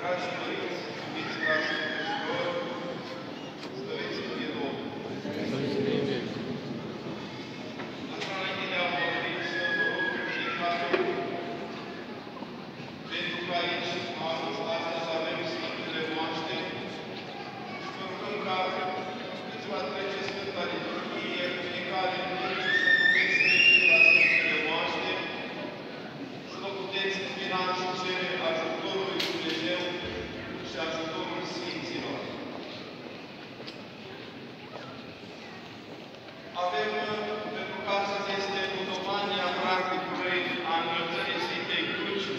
Dragi părinți, iubiți frați și surori, slăviți fie Domnul! Așa înainte de a vorbi, să vă rog fiecare, pentru că aici, astăzi, avem Sfintele noastre și vă rugăm ca câțiva trece Sfânta Liturghie, fiecare dintre să puteți trece la Sfintele noastre, să vă puteți închina și cere ajutorul lui Dumnezeu și ajutorul Sfinților. Avem, pentru că astăzi este Budomania practicului a înălțării Sfintei Cruci,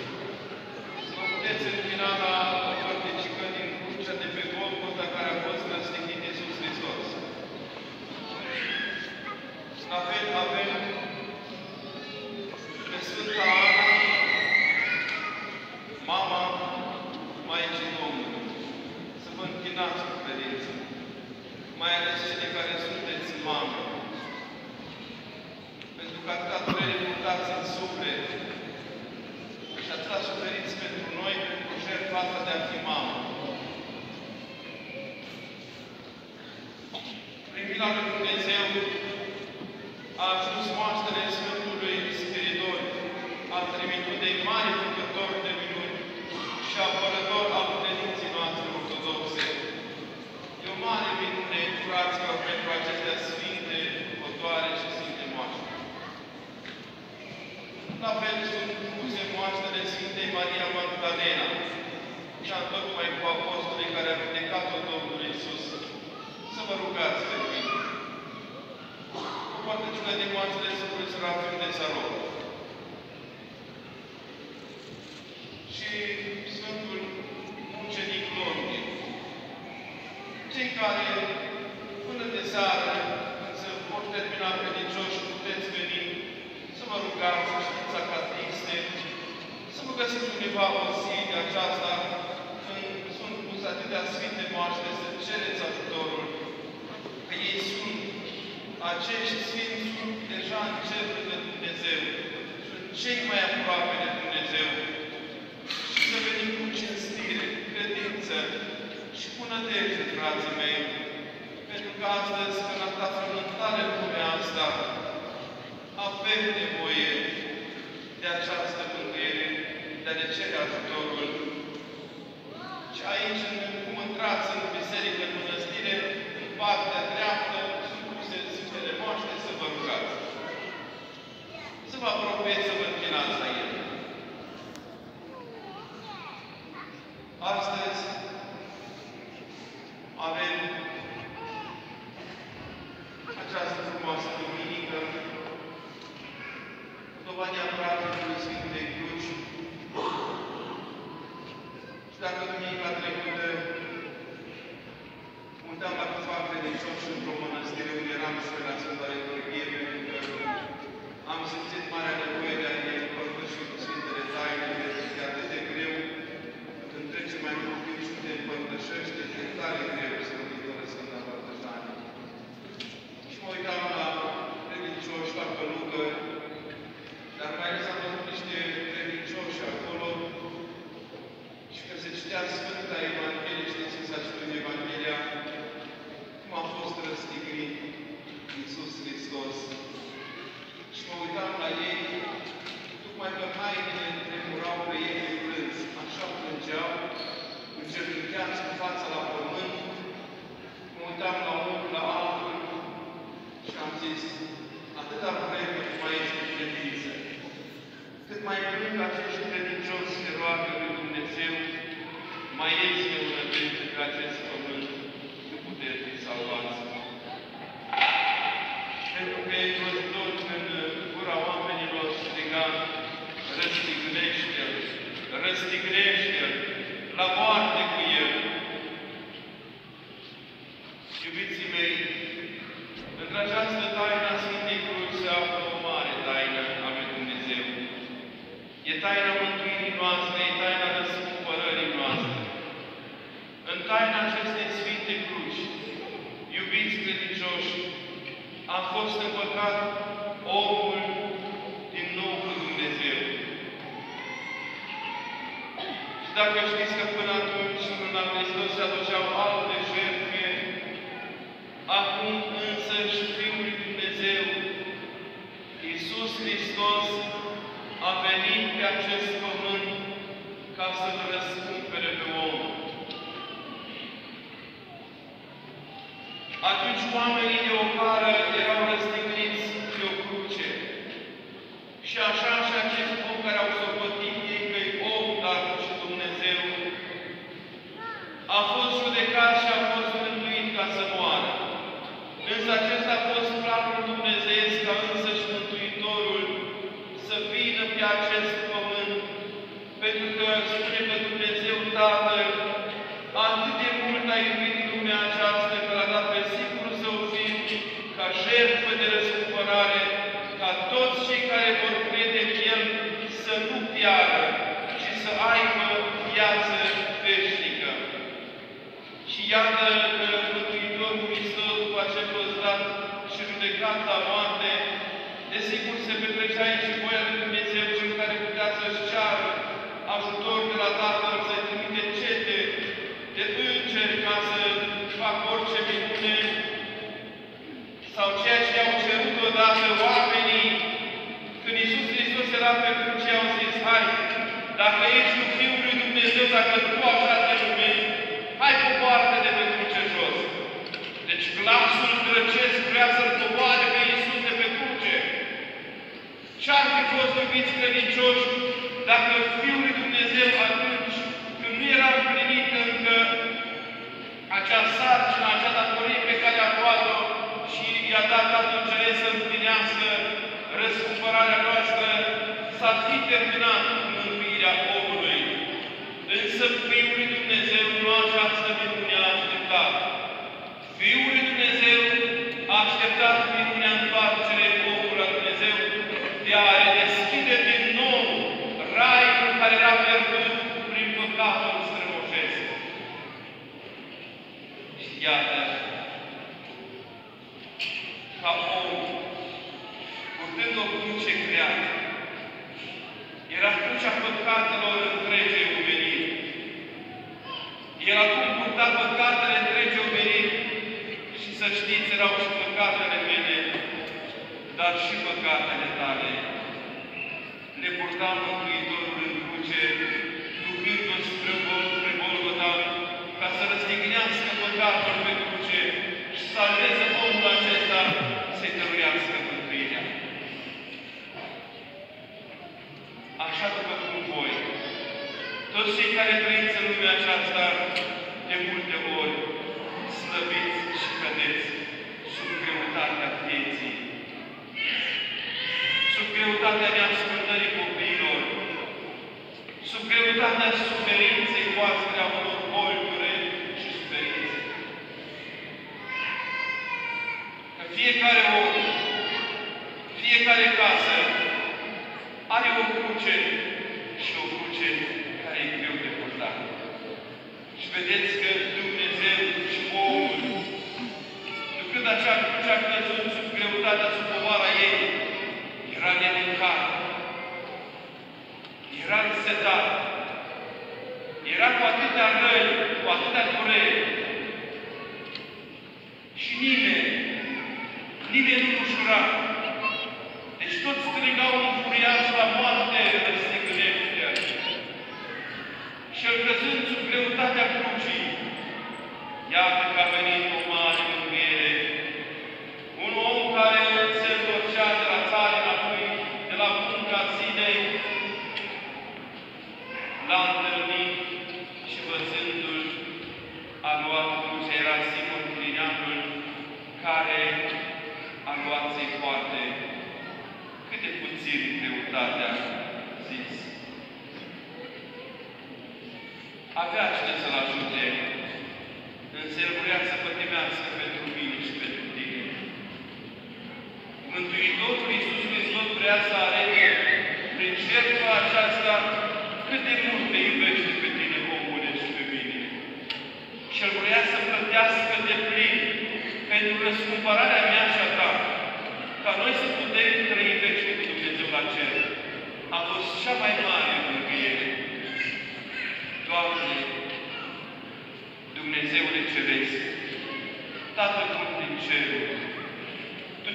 să vă puteți închina la o părticică din crucea de pe Golgota care a fost răstignit Iisus Hristos. La fel avem pe Sfânta Ana, mama Maicii Domnului. Să vă închinați cu credință, mai ales cele care sunteți mame. Pentru că atâta durere purtați în suflet și atâta suferiți pentru noi, pentru jertfa asta de a fi mamă. Prin mila lui Dumnezeu a ajuns moaștele Sfântului Spiridon, al trimitudei mari făcător de minuni și apărător al credinții noastre ortodoxe. E o mare minune, fraților, pentru acestea sfinte, potoare și sfinte moaște. La fel sunt puse moaștele Sfintei Maria Magdalena, cea tocmai cu apostolii care a vindecat-o Domnul Iisus. Să vă rugați pentru mine. Cu părtăciunea de moaștele Sfântului Serafim de Saron. Și Sfântul Mucenic Longhi. Cei care, până de seară, când se vor termina credincioși, puteți veni să vă rugați, să știți acatiste, să vă găsiți undeva o zi de aceasta, când sunt puse atâtea sfinte moaște, să cereți ajutorul, că ei sunt, acești sfinți sunt deja în cerul de Dumnezeu, sunt cei mai aproape de Dumnezeu. Și să venim cu cinstire, cu credință și cu nădejde, frații mei, pentru că astăzi, când ați aflăm în tare lumea asta, avem nevoie de această mângâiere, de a ne cere ajutorul. Și aici, cum intrați în biserică, în mănăstire, în partea dreaptă, sunt puse Sfintele Moaște să vă rugați. Să vă apropieți să vă închinați la ele. Astăzi Hristos, a venit pe acest pământ ca să-L răscumpere pe om. Atunci oamenii de ocară erau răstigniți pe o cruce. Și așa și acest om care au socotit ei că om, dar și Dumnezeu, a fost judecat și a fost mântuit ca să moară. Însă acesta a fost planul Dumnezeu ca însă și Mântuitorul să vină pe acest pământ, pentru că spune că Dumnezeu Tatăl atât de mult a iubit lumea aceasta că l-a dat pe singurul Său Fiu ca jertfă de răscumpărare, ca toți cei care vor crede în El să nu piară, ci să aibă viață veșnică. Și iată că Mântuitorul Hristos, după ce a fost dat și judecat la moarte, desigur se petrecea aici voia lui Dumnezeu, cel care putea să-și ceară ajutor de la Tatăl, să-i trimite cete de îngeri ca să facă orice minune, sau ceea ce au cerut odată oamenii, când Iisus Hristos era pe cruce, au zis, hai, dacă ești tu Fiul lui Dumnezeu, dacă tu așa te numești, hai coboară de pe cruce jos. Deci glasul grăcesc vrea să-L coboare pe Iisus de pe cruce. Ce-ar fi fost, iubiți credincioși, dacă Fiul lui Dumnezeu atunci, când nu era împlinită încă acea sarcină, acea datorie pe care a luat-o și i-a dat Tatăl Ceresc să împlinească răscumpărarea noastră, s-ar fi terminat mântuirea omului. Însă Fiul lui Dumnezeu nu această minune a așteptat. Fiul lui Dumnezeu a așteptat minunea întoarcere omului la Dumnezeu de a redeschide din nou raiul care era pierdut prin păcatul strămoșesc. Și iată, ca om, purtând o cruce grea, era crucea păcatelor întregi omeniri. El acum purta păcatele întregi omeniri și să știți, erau și păcatele mele, dar și păcatele tale. Le purta Mântuitorul în cruce, ducându-o spre Gol, spre Golgota, ca să răstignească păcatul pe cruce și să aleze omul acesta să-i dăruiască mântuirea. Așa după cum voi, toți cei care trăiți în lumea aceasta, de multe ori, slăbiți și cădeți sub greutatea vieții, sub greutatea neascultării copiilor, sub greutatea suferinței voastre a unor boli, dureri și suferințe. Că fiecare om, fiecare casă are o cruce și o cruce care e greu de purtat. Și vedeți că Dumnezeu și omul, ducând acea cruce, a crezut sub greutatea, sub povara ei, era nemâncat, era însetat, era cu atâtea răi, cu atâtea dureri. Și nimeni, nimeni nu ușura. Deci toți strigau înfuriați la moarte, răstignește Și el căzând sub greutatea crucii, iată că a venit o mare mântuire. Un om care se întorcea de la țară înapoi, de la munca zilei, l-a întâlnit și văzându-l, a luat crucea, era Simon Curineanul, care a luat să-i poate cât de puțin greutatea zis. Avea cine să-l ajute, însă el vrea să pătimească pentru mine și pentru tine. Mântuitorul Iisus Hristos vrea să arete prin jertfa aceasta cât de mult te iubește pe tine, omule, și pe mine. Și El vrea să plătească de plin pentru răscumpărarea mea și a ta, ca noi să putem trăi veșnic cu Dumnezeu la cer. A fost cea mai mare mângâiere.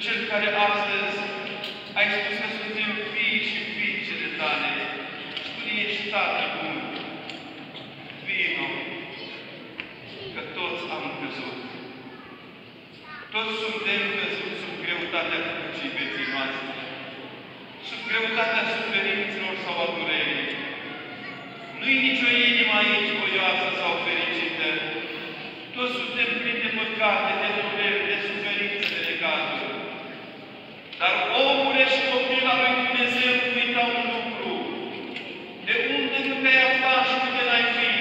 Cel care astăzi ai spus că suntem fii și fiicele tale, spune ești Tată bun, vino, că toți am căzut. Toți suntem căzuți sub greutatea crucii vieții noastre, sub greutatea suferinților sau a durerii. Nu-i nicio inimă aici voioasă sau fericită. Toți suntem plini de păcate, de dureri, de suferințe, de necazuri. Dar omule și copil al lui Dumnezeu uita un lucru. De unde nu te-ai afla și unde n-ai fi.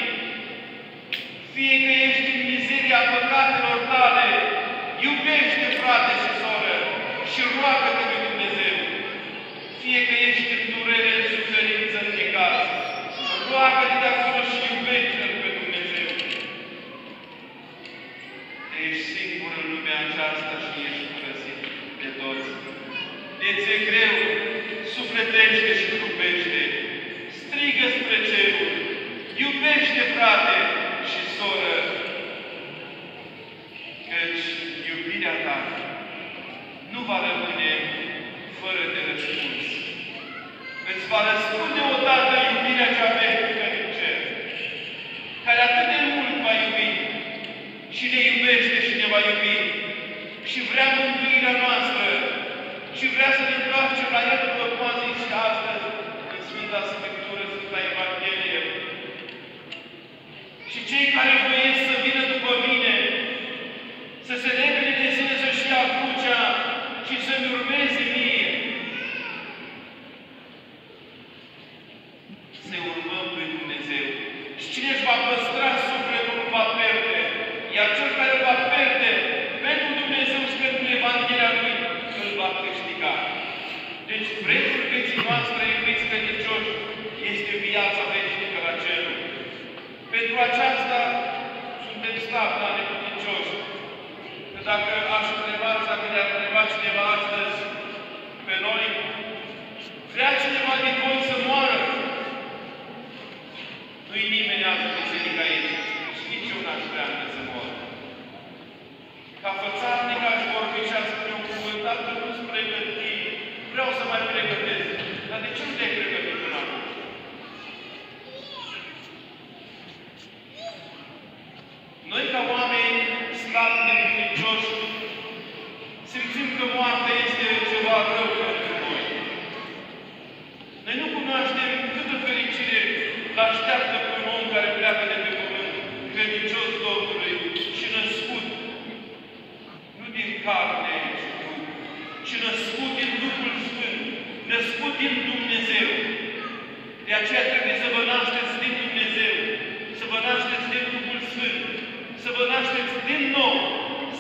Fie că ești în mizeria păcatelor tale, iubește frate și soră și roagă-te lui Dumnezeu. Fie că ești în durere, în suferință, în necaz, roagă-te de acolo și iubește-L pe Dumnezeu. Ești singur în lumea aceasta și ești părăsit de toți. De ți-e greu, sufletește și trupește, strigă spre cerul, iubește frate și soră, căci iubirea ta nu va rămâne fără de răspuns. Îți va răspunde odată iubirea cea veche din cer, care atât de mult va iubi. Și ne iubește și ne va iubi. Și vrea mântuirea noastră și vrea să ne întoarcem la El după cum a zis și astăzi în Sfânta Scriptură, Sfânta Evanghelie. Și cei care voiesc să vină după mine, să se lepede de sine să-și ia crucea și să-mi urmeze mie. Să urmăm pe Dumnezeu. Și cine își va păstra sufletul nu va pierde. Iar cel care va pierde pentru Dumnezeu și pentru Evanghelia Lui, îl va câștiga. Deci prețul vieții noastre, iubiți credincioși, este viața veșnică la cerul. Pentru aceasta suntem slabi, dar neputincioși. Că dacă aș întreba, dacă ne-ar întreba cineva astăzi pe noi, vrea cineva din voi să moară? Nu-i nimeni azi în biserică aici. Și nici eu n-aș vrea încă să moară. Ca fățarnic aș vorbi și aș spune un cuvânt, dacă nu-ți pregăti, vreau să mai pregătesc. Dar de ce nu te-ai pregătit până acum? Noi, ca oameni slabi de credincioși, simțim că moartea este ceva rău pentru noi. Noi nu cunoaștem câtă fericire îl așteaptă pe un om care pleacă de pe pământ, credincios Domnului și născut, nu din carne și trup, ci născut din Duhul Sfânt, născut din Dumnezeu. De aceea trebuie să vă nașteți din Dumnezeu, să vă nașteți din Duhul Sfânt, să vă nașteți din nou,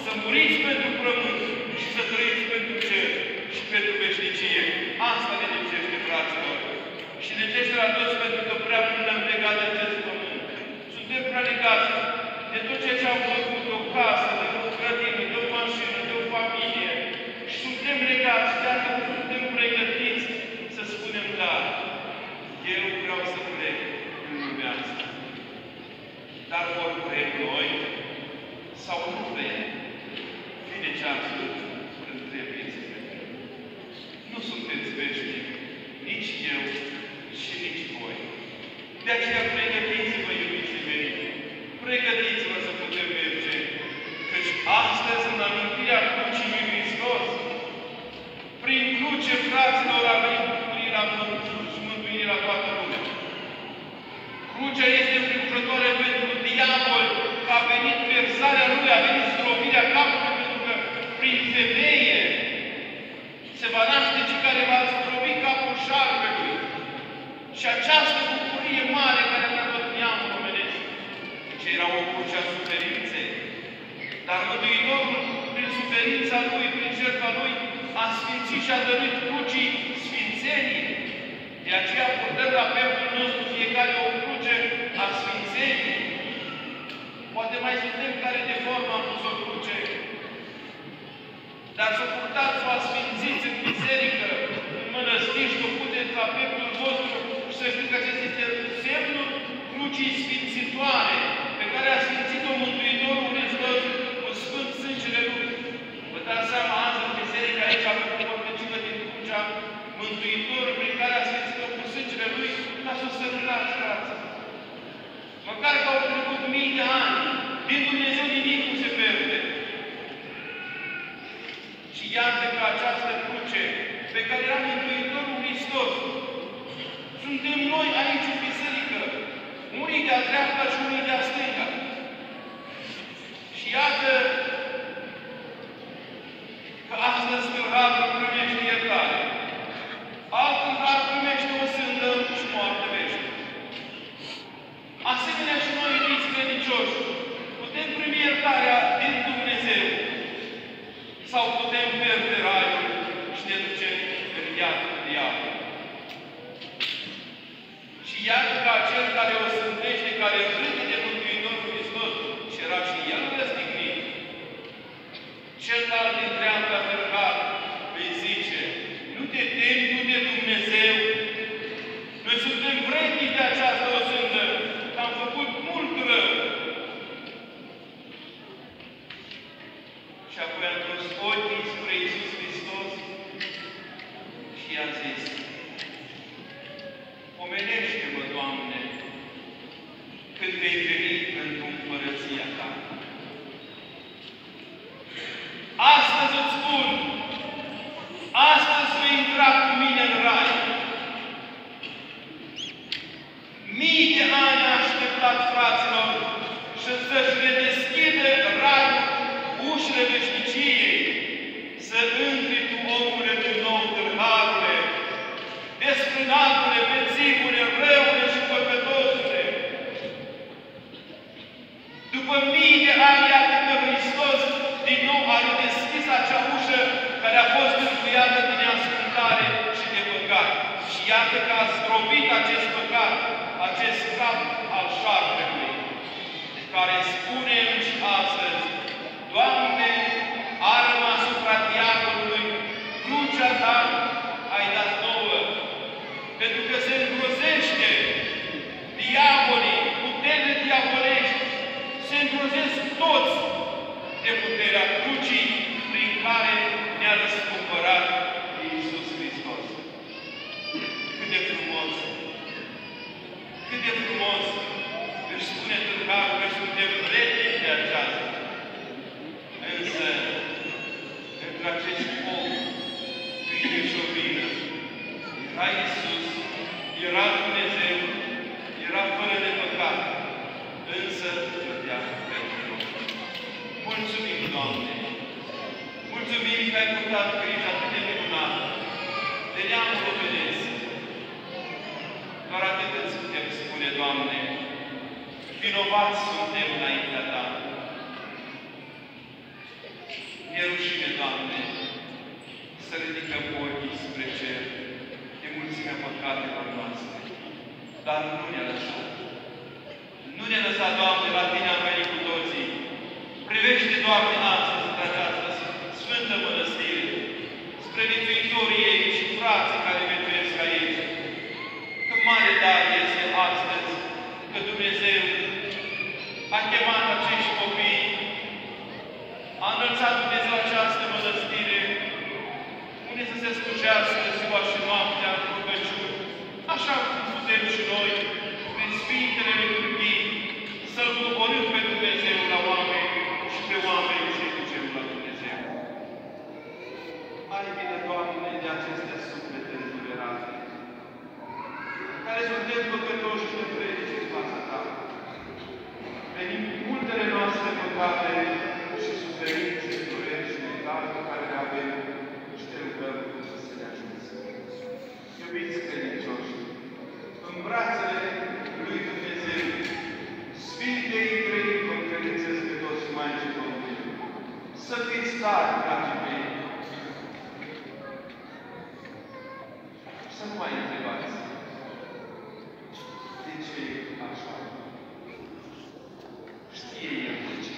să muriți pentru pământ și să trăiți pentru cer și pentru veșnicie. Asta ne lipsește, fraților. Și ne lipsește la toți pentru că prea mult ne-am legat de acest pământ. Suntem prea legați de tot ceea ce am făcut, de o casă, de o grădină, de o mașină, de o familie. Și suntem legați, de asta nu suntem pregătiți să spunem da. Eu vreau să plec în lumea asta. Dar ori vrem noi sau nu vrem, vine ceasul când trebuie să plecăm. Nu sunteți veșnici, nici eu și nici voi. De aceea pregătiți-vă, iubiții mei, pregătiți-vă să putem merge, căci astăzi, în amintirea crucii lui Hristos, prin cruce, fraților, a venit mântuirea, și mântuirea toată lumea. Crucea este precursătoare pentru diavol, că a venit versarea lui, a venit zdrobirea capului, pentru că prin femeie se va naște cel care va zdrobi capul șarpelui. Și această bucurie mare care a dat neamul omenesc, ce era o cruce a suferinței, dar Mântuitorul, prin suferința Lui, prin jertfa Lui, a sfințit și a dăruit crucii sfințenii. De aceea purtăm la pieptul nostru fiecare o cruce a sfințenii. Poate mai suntem care de formă am pus o cruce. Dar să purtați-o asfințiți în biserică, în mănăstiri și o puteți la pieptul vostru și să știu că acesta este semnul crucii sfințitoare pe care a sfințit-o Mântuitorul Hristos cu Sfânt Sângele Lui. Vă dați seama azi în biserică aici a făcut o din crucea Mântuitorul prin care a sfințit-o cu Sângele Lui, dar să se relați, frață. Măcar că au trecut mii de ani, din Dumnezeu nimic nu se pierde. Și iată că această cruce pe care era Mântuitorul Hristos, suntem noi aici în biserică, unii de-a dreapta și unii de-a stânga. Și iată că astăzi târharul primește iertare. Altul har primește o sândă și moarte veșnică. Asemenea și noi, iubiți credincioși, putem primi iertarea din Dumnezeu sau putem pierde raiul și ne ducem în iadul diavol. Și iată că acel care o sântește, care râde de Mântuitorul Hristos și era și el răstignit, celălalt din dreapta târgar îi zice, nu te temi tu de Dumnezeu, noi suntem vrednici de această osândă, că am făcut mult rău. Și apoi am dus ochii spre Iisus Hristos și i-a zis, Pomenește-mă, Doamne, când vei veni în împărăția Ta. Astăzi îți spun, astăzi vei intra cu mine în rai. Mii de ani a așteptat fraților și să-și redeschide raiul, ușile veșniciei, să intri tu, omule, din nou târharule, desfrânatule, bețivule, răule și păcătosule. După mii de ani, iată că Hristos din nou a redeschis acea ușă care a fost încuiată din ascultare și de păcat. Și iată că a zdrobit acest păcat, acest cap al șarpelui, care spune și astăzi, Doamne, arma asupra diavolului, crucea ta ai dat nouă, pentru că se îngrozește diavolii, puterile diavolești, se îngrozesc toți de puterea crucii prin care Cât de frumos își spune târgarul că suntem vrednici de aceasta. Însă, între acești ochi, câine și o vină, era Iisus, era Dumnezeu, era fără de păcat, însă plătea pentru noi. Mulțumim, Doamne! Mulțumim că ai purtat grijă atât de minunată de neamul omenesc. Doar atât îți putem spune, Doamne, vinovați suntem înaintea Ta. Ne rușine, Doamne, să ridicăm ochii spre cer de mulțimea păcatelor noastre. Dar nu ne-a lăsat. Nu ne-a lăsat, Doamne, la Tine am venit cu toții. Privește, Doamne, astăzi în această Sfântă Mănăstire, spre viețuitorii ei și frații care viețuiesc aici. Că mare dar este astăzi că Dumnezeu a chemat acești copii, a înălțat Dumnezeu această mănăstire, unde să se slujească ziua și noaptea în rugăciuni, așa cum putem și noi, prin Sfintele Liturghii, să-L coborâm pe Dumnezeu la oameni și pe oameni să-i ducem la Dumnezeu. Ai bine, Doamne, de aceste suflete îndulerate, care suntem păcătoși și nepredici în fața Ta. Venim cu multele noastre păcate și suferințe, dureri și necazuri care le avem și te rugăm să ne ajuți. Iubiți credincioși, în brațele lui Dumnezeu, Sfintei Trei Conferințe pe toți Maicii Domnului, să fiți tari, dragii mei, să nu mai întrebați. De ce e așa? Știe El de ce.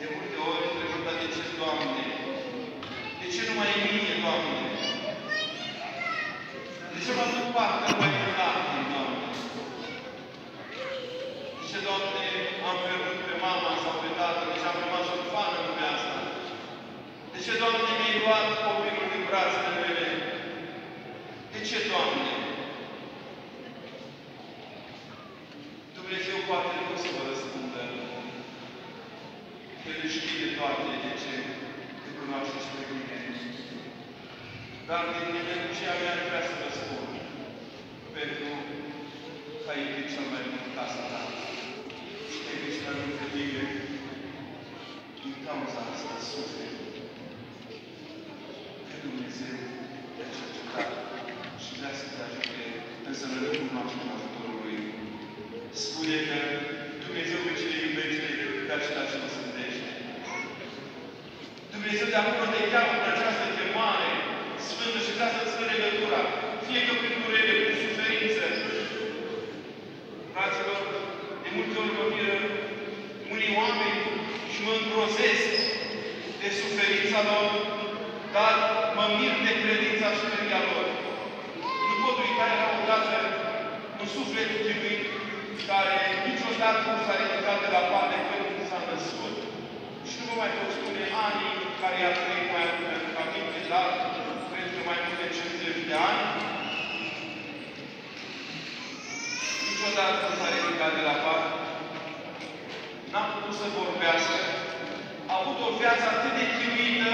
De multe ori trebuie dar de ce, Doamne? De ce nu mai e mie, Doamne? De ce m-am duc parcă nu mai e lacrimi, Doamne? De ce, Doamne, am pierdut pe mama sau pe tatăl și am rămas orfană în toate nu o să vă răspundă. El știe toate de ce te cunoaște și pe mine. Dar din nemernicia mea vrea să vă spun, pentru că ai iubit cel mai mult casa ta și te iubiți mai mult pe mine, din cauza asta suferi. Că Dumnezeu te-a cercetat și vrea să te ajute, însă nu cunoaștem ajutorul Lui. Spune că Dumnezeu pe cine iubește, pe acela ce mă sândește. Dumnezeu de acolo te cheamă în această chemare sfântă și vrea să-ți fie legătura. Fie că prin durere, prin suferință. Fraților, de multe ori mă miră unii oameni și mă îngrozesc de suferința lor, dar mă mir de credința și de lor. Nu pot uita, era odată un suflet chinuit care niciodată nu s-a ridicat de la parte când s-a născut. Și nu vă mai pot spune anii care i-a trăit mai pentru aminte, dar cred că mai mult de 50 de ani. Niciodată nu s-a ridicat de la parte. N-a putut să vorbească. A avut o viață atât de chinuită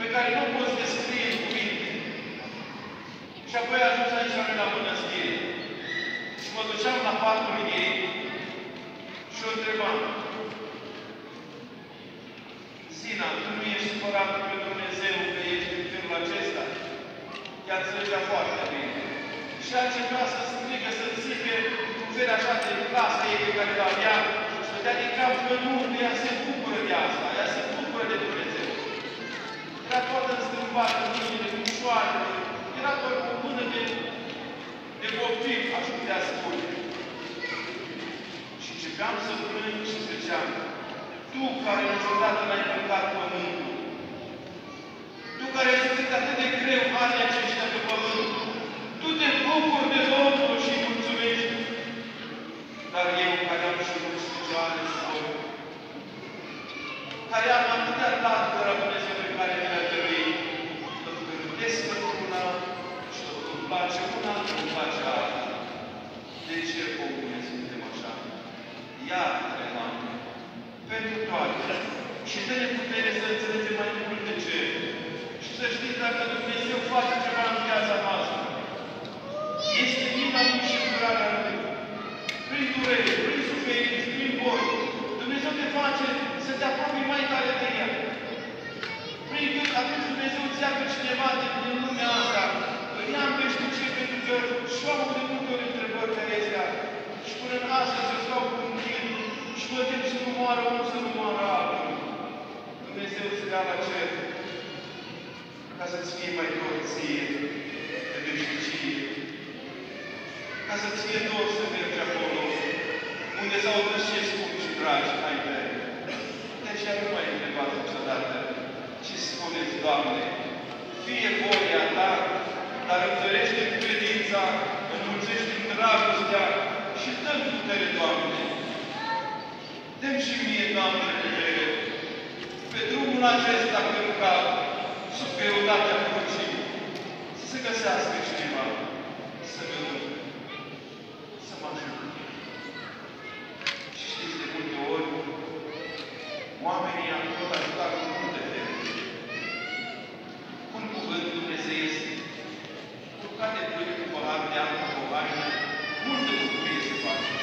pe care nu o poți descrie în cuvinte. Și apoi a ajuns aici la la mănăstire. Și mă duceam la patul ei și o întrebam. Zina, tu nu ești supărat pe Dumnezeu că ești în felul acesta? Ea înțelegea foarte bine. Și a început să strigă, să țipe un fel așa de clasă ei pe care l avea și stătea din cap că nu, ea se bucură de asta, ea se bucură de Dumnezeu. Era toată înstrâmbată, mâinile cu șoarele, era doar cu o mână de, de copil, aș putea spune. Și începeam să plâng și ziceam, Tu care niciodată n-ai mâncat pământul, Tu care ai suferit atât de greu anii aceștia pe pământ, Tu te bucuri de Domnul și îi mulțumești. Dar eu care am și mulți picioare și voi, care am atâtea dat de la Dumnezeu pe care mi le-a dăruit, tot gândesc pentru una și tot îmi place una, îmi place alta. De ce, omule, suntem așa? Iată-ne, Doamne, pentru toate. Și dă-ne putere să înțelegem mai mult de ce. Și să știți dacă Dumnezeu face ceva în viața noastră. Este mina Lui și curarea Lui. Prin durere, prin suferință, prin boli. Dumnezeu te face să te apropii mai tare de El. Prin când atunci Dumnezeu îți ia pe cineva din, din lumea asta, îl ia în veșnicie pentru că și au de multe ori întrebări care astea. Și până în astăzi să stau cu un chin și mă tem să nu moară unul, să nu moară altul. Dumnezeu îți dea la cer ca să-ți fie mai dor ție de veșnicie. Ca să-ți fie dor să mergi acolo unde s-au dus cei scumpi și dragi ai tăi. De aceea nu mai întrebați niciodată ce spuneți, Doamne, fie voia Ta, dar întărește credința, înmulțește dragostea și dă putere, Doamne. Dăm și mie, Doamne, putere, pe drumul acesta când cal, sub greutatea crucii, să se găsească cineva să mă duc, să mă ajute. Oamenii am tot ajutat cu multe feluri. Un cuvânt dumnezeiesc, urcat de pâine cu pahar de apă, cu o haină, multe bucurie se face.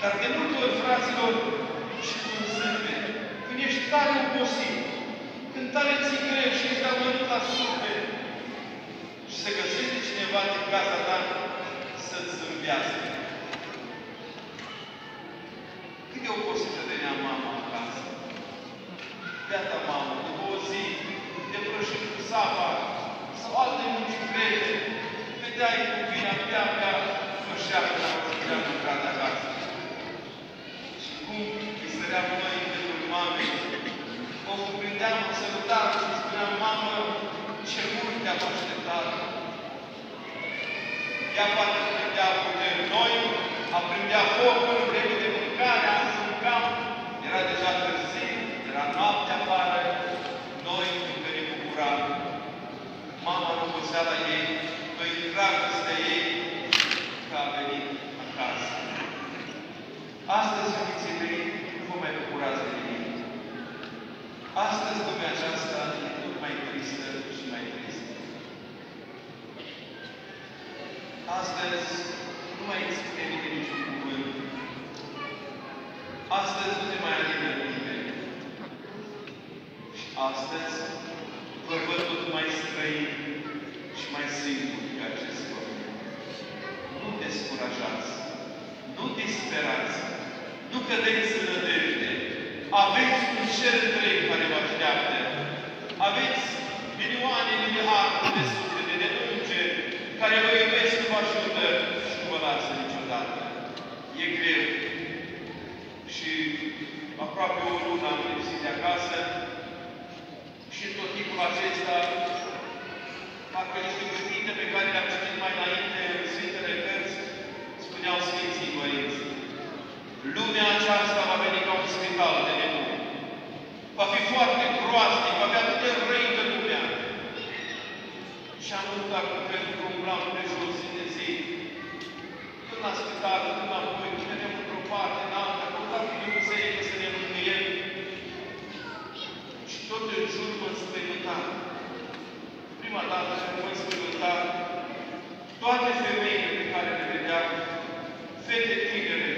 Dar de multe ori, fraților, și cu un zâmbet, când ești tare obosit, când tare ți greu și ești amănut la suflet, și să găsești cineva din casa ta să-ți zâmbească. Cât de obosită venea mama acasă. Beata mamă, după o zi de prăjit cu sapa sau alte munci grele, vedeai cu vine abia-abia fășea până la lucrat acasă. Și cum îi sărea mâini în dreptul mamei, o cuprindeam, o sărutam și îi spuneam, mamă, ce mult te-am așteptat. Ea poate prindea puteri noi, aprindea focul, repede mâncarea, mâncam, era deja târziu, era noapte afară, noi încă ne bucuram. Mama în oboseala ei, noi în dragostea ei, că a venit acasă. Astăzi nu mai există nimeni niciun cuvânt. Astăzi nu te mai alină nimeni. Și astăzi vă văd tot mai străin și mai singur pe acest pământ. Nu descurajați, nu disperați, nu cădeți în nădejde. Aveți un cer întreg care vă așteaptă. Aveți milioane de arme de suflete, de îngeri, care vă iubesc, vă ajută și nu vă lasă niciodată. E greu. Și aproape o lună am lipsit de acasă și în tot timpul acesta, parcă niște cuvinte pe care le-am citit mai înainte în Sfintele Cărți, spuneau Sfinții Părinți. Lumea aceasta va veni ca un spital de nebun. Va fi foarte groaznic, va fi atât de răi de lumea. Și am văzut acum că umblam pe jos zi de zi. Când la spital, când la voi, când vedeam într-o parte, în alta, căutam prin biserică să ne mângâiem. Și tot în jur mă înspăimântam. Prima dată când mă înspăimântam, toate femeile pe care le vedeam, fete tinere,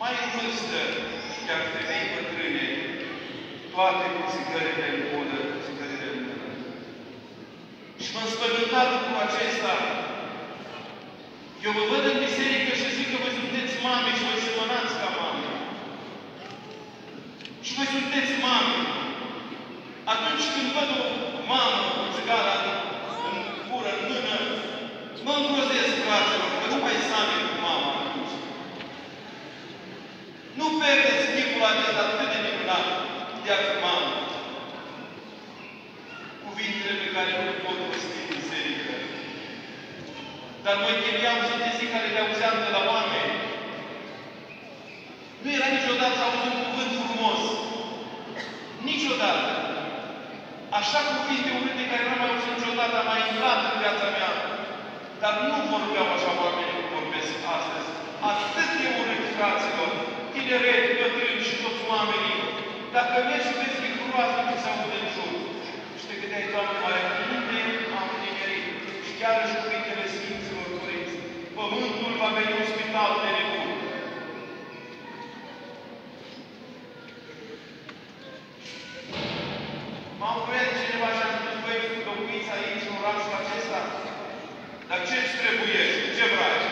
mai în vârstă, chiar femei bătrâne, toate cu țigările în gură, cu țigările în mână. Și mă înspământat cu acesta. Eu vă văd în biserică și zic că voi sunteți mame și voi semănați ca mame. Și voi sunteți mame. Atunci când văd o mamă cu țigara în gură, în mână, mă îngrozesc, fraților, că nu mai same cu mama atunci. Nu pierdeți timpul acesta atât de minunat de a fi mamă. Cuvintele pe care nu le pot rosti în biserică. Dar mă chinuiam zi de zi care le auzeam de la oameni. Nu era niciodată să auzi un cuvânt frumos. Niciodată. Așa cuvinte urâte care nu am mai auzit niciodată, am mai intrat în viața mea. Dar nu vorbeau așa oamenii cum vorbesc astăzi. Atât de urât, fraților, tineret, bătrâni și toți oamenii. Dacă mergi și vezi că e groază ce se aude în jur. Și te gândeai, Doamne, mai unde am nimerit? Și chiar și cuvintele Sfinților Părinți. Pământul va veni un spital de nebun. M-am rugat cineva și am spus, băi, locuiți aici, în orașul acesta, dar ce îți trebuie? Ce vrei?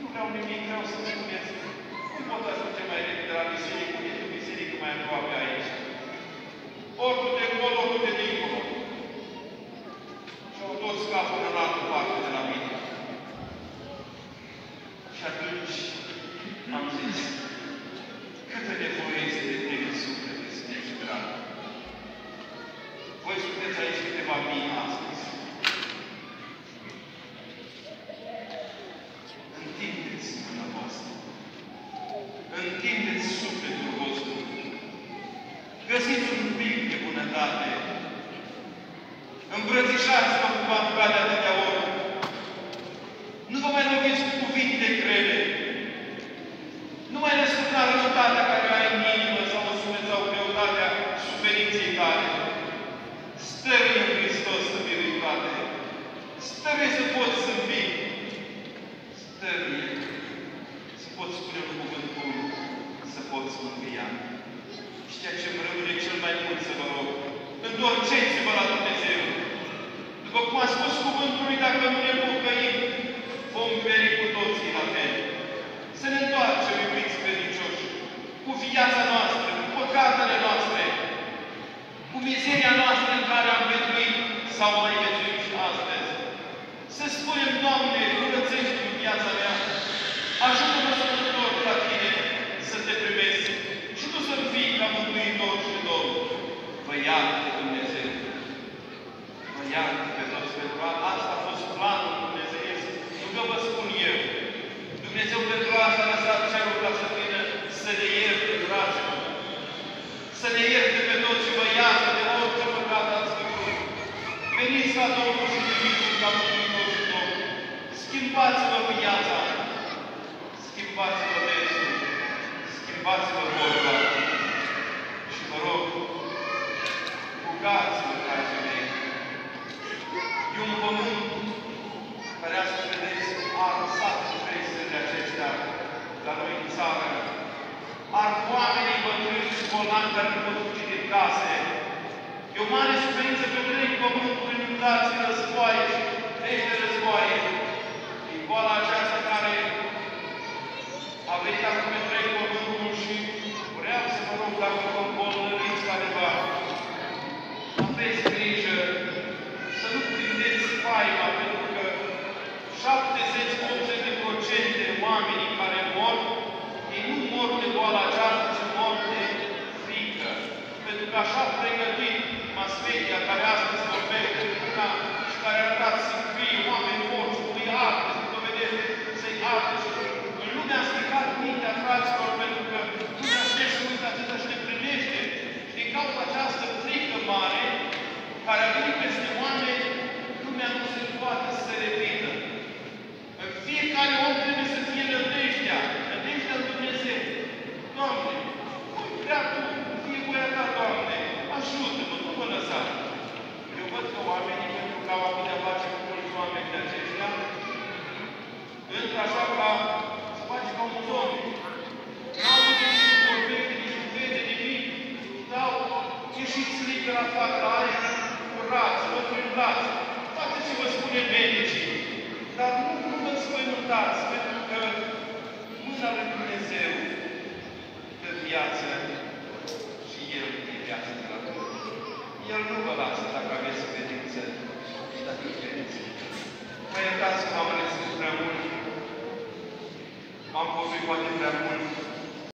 Nu vreau nimic, vreau să spuneți cum pot ajunge mai repede la biserică, este o biserică mai aproape aici. Ori du-te încolo, ori du-te dincolo. Și au tot scapul în altă parte de la mine. Și atunci am zis, câtă nevoie este de tine, suflete, să ne drag. Voi sunteți aici câteva mii astăzi. Întindeți mâna voastră. Întindeți sufletul vostru. Găsiți un pic de bunătate. Îmbrățișați-vă cum v-am rugat de atâtea ori. Nu vă mai loviți cu cuvinte grele. Nu mai răspunda răutatea care ai în inimă sau în suflet sau greutatea suferinței tale. Stăruie în Hristos să fii toate. Stăruie să poți zâmbi. Stăruie să poți spune un cuvânt bun, să poți mângâia. Și ceea ce îmi rămâne cel mai mult să vă rog, întorceți-vă la Dumnezeu. După cum a spus cuvântul lui, dacă nu ne pocăim, vom veni cu toții la fel. Să ne întoarcem, iubiți credincioși, cu viața noastră, cu păcatele noastre, cu mizeria noastră în care am viețuit sau mai viețuit și astăzi. Să spunem, Doamne, curățește în viața mea, ajută-mă să mă întorc la Tine, să Te primesc și Tu să-mi fii ca Mântuitor și Domn. Vă iartă Dumnezeu. Vă iartă pe toți pentru asta a fost planul Dumnezeu. Nu că vă spun eu. Dumnezeu pentru asta a lăsat cerul ca să vină să ne ierte, dragilor. Să ne ierte pe toți și vă iartă de orice păcat ați făcut. Veniți la Domnul și primiți ca Mântuitor și Domn. Schimbați-vă viața. Schimbați-vă versul. Schimbați-vă vorba. Și vă rog, rugați-vă, dragii mei. E un pământ care a a lăsat lucrurile acestea la noi în țară. Ar oamenii bătrâni și bolnavi care nu pot fugi din case. E o mare suferință pe trei pământul inundații, războaie și trei de războaie. Din boala aceasta care a venit acum pe trei pământul și vreau să vă rog dacă vă îmbolnăviți careva. Aveți grijă să nu prindeți faima, pentru că 70-80% oamenii care mor, ei nu mor de boala aceasta, ci mor de frică. Pentru că așa pregătit mass media care astăzi vorbește una și care arată să fie oameni morți, să-i arte, să dovedește, să-i arte.